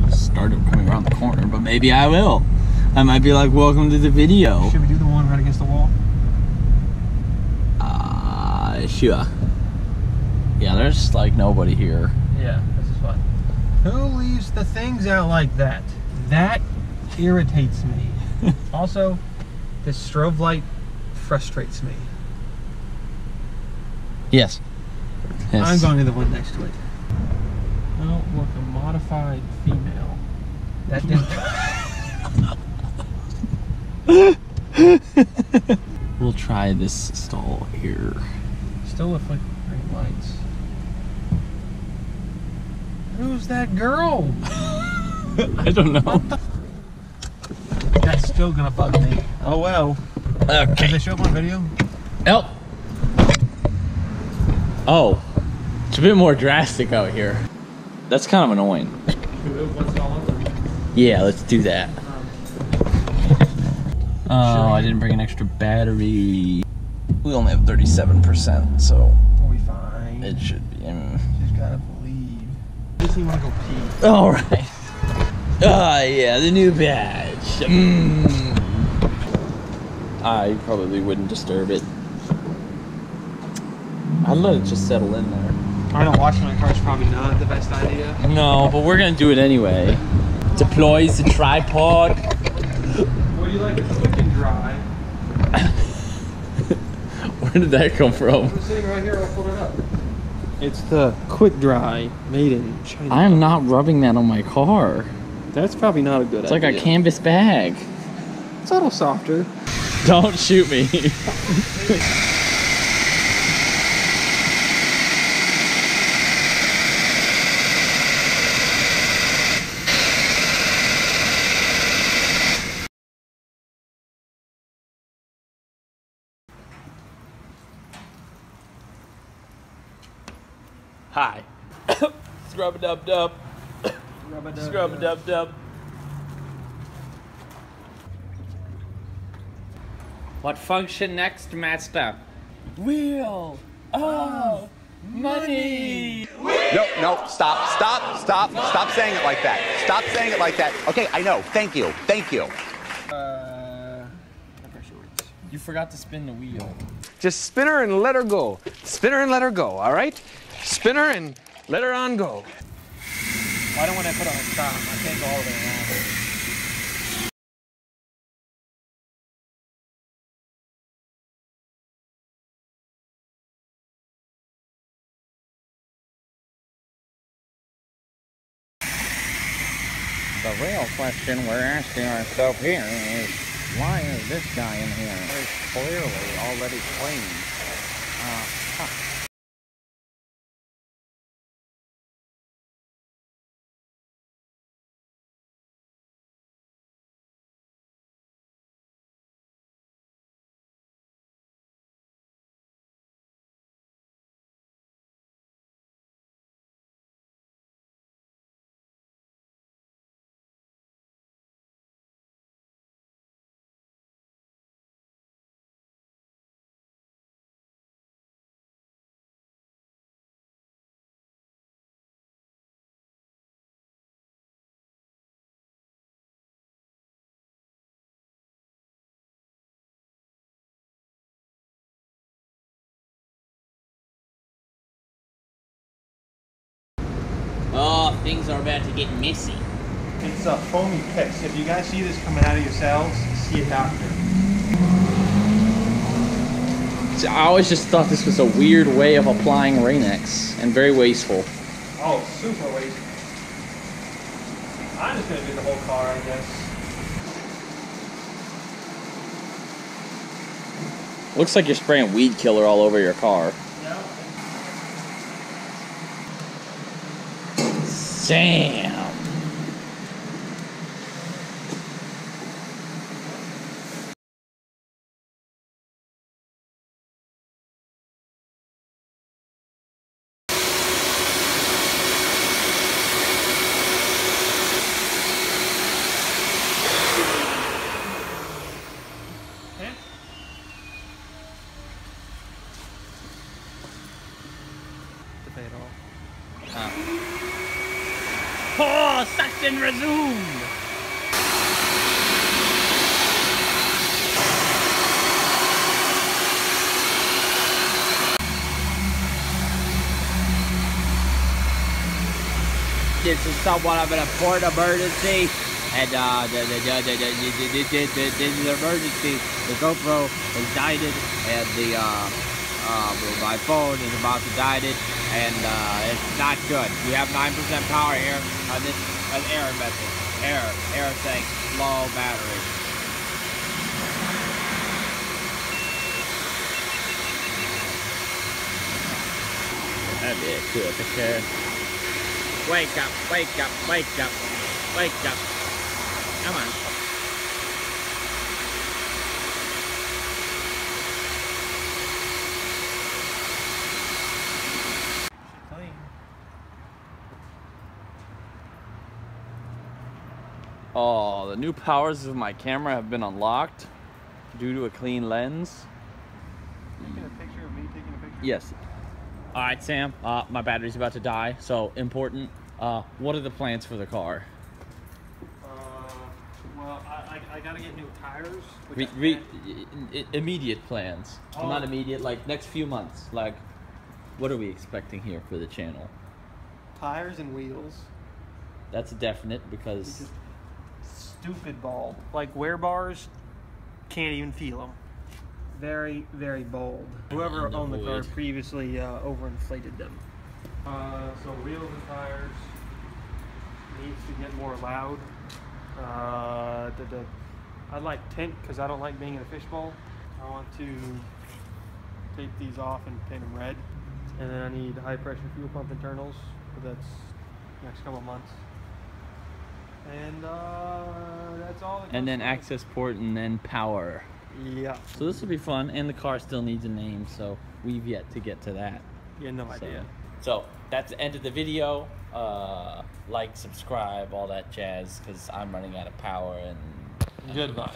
gonna start coming around the corner, but maybe I will. I might be like, "Welcome to the video." Should we do the one right against the wall? Uh, sure. Yeah, there's like nobody here. Yeah, this is fun. Who leaves the things out like that? That irritates me. also, this strobe light frustrates me. Yes. yes. I'm going to the one next to it. Look, a modified female. That didn't. We'll try this stall here. Still with like green lights. Who's that girl? I don't know. That's still gonna bug me. Oh well. Did Okay. they show up on video? Oh. Oh. It's a bit more drastic out here. That's kind of annoying. What's it all over? Yeah, let's do that. Oh, I didn't bring an extra battery. We only have 37%, so We'll be fine. it should be. mm. Just gotta believe. Does he want to go pee? All right. Ah, yeah, the new badge. Mm. I probably wouldn't disturb it. I'd let it just settle in there. I know washing my car is probably not the best idea. No, but we're gonna do it anyway. Deploys the tripod. What do you like? Quick and dry. Where did that come from? I'm sitting right here. I'll pull it up. It's the quick dry made in China. I am not rubbing that on my car. That's probably not a good idea. It's like a canvas bag. It's a little softer. Don't shoot me. Hi. Scrub a dub dub. Scrub a dub dub. What function next, master? Wheel of money. No, no, stop, stop, stop, stop saying it like that. Stop saying it like that. Okay, I know. Thank you. Thank you. Uh, You forgot to spin the wheel. Just spin her and let her go. Spin her and let her go, all right? Spin her and let her on go. I don't want to put on a stop. I can't go all the way around. The real question we're asking ourselves here is why is this guy in here? He's clearly already clean. Uh, huh. Things are about to get messy. It's a foamy piss. If you guys see this coming out of your cells, see a doctor. See, I always just thought this was a weird way of applying Rain-X and very wasteful. Oh, super wasteful. I'm just gonna do the whole car, I guess. Looks like you're spraying weed killer all over your car. Yeah. Damn. To pay it all. Oh! Session resumed. This is somewhat of an important emergency, and uh, the, the, the, the, the, the, the, the, the, emergency. The GoPro is dieted, and the uh, uh, my phone is about to die it, and uh, it's not good. We have 9% power here on this an error message. Error, error saying low battery. That'd be a cool picture. Wake up, wake up, wake up, wake up. Come on. Clean. Oh, the new powers of my camera have been unlocked due to a clean lens. Taking a picture of me taking a picture. Yes. All right, Sam. Uh, my battery's about to die, so important. Uh, what are the plans for the car? Uh, well, I, I, I gotta get new tires. Re- re- i- i- immediate plans. Well, not Oh. immediate, like next few months. Like, what are we expecting here for the channel? tires and wheels. That's definite because Just stupid bald. Like wear bars, can't even feel them. Very, very bold. Whoever And owned the car previously uh, overinflated them. Uh, so wheels and tires needs to get more loud. Uh, the, the, I like tint because I don't like being in a fishbowl. I want to take these off and paint them red. And then I need high pressure fuel pump internals, but that's next couple months. And uh, that's all. and then access port and then power. Yeah. So this will be fun, and the car still needs a name, so we've yet to get to that. Yeah, no So, idea. so that's the end of the video. Uh, like, subscribe, all that jazz, because I'm running out of power and Goodbye.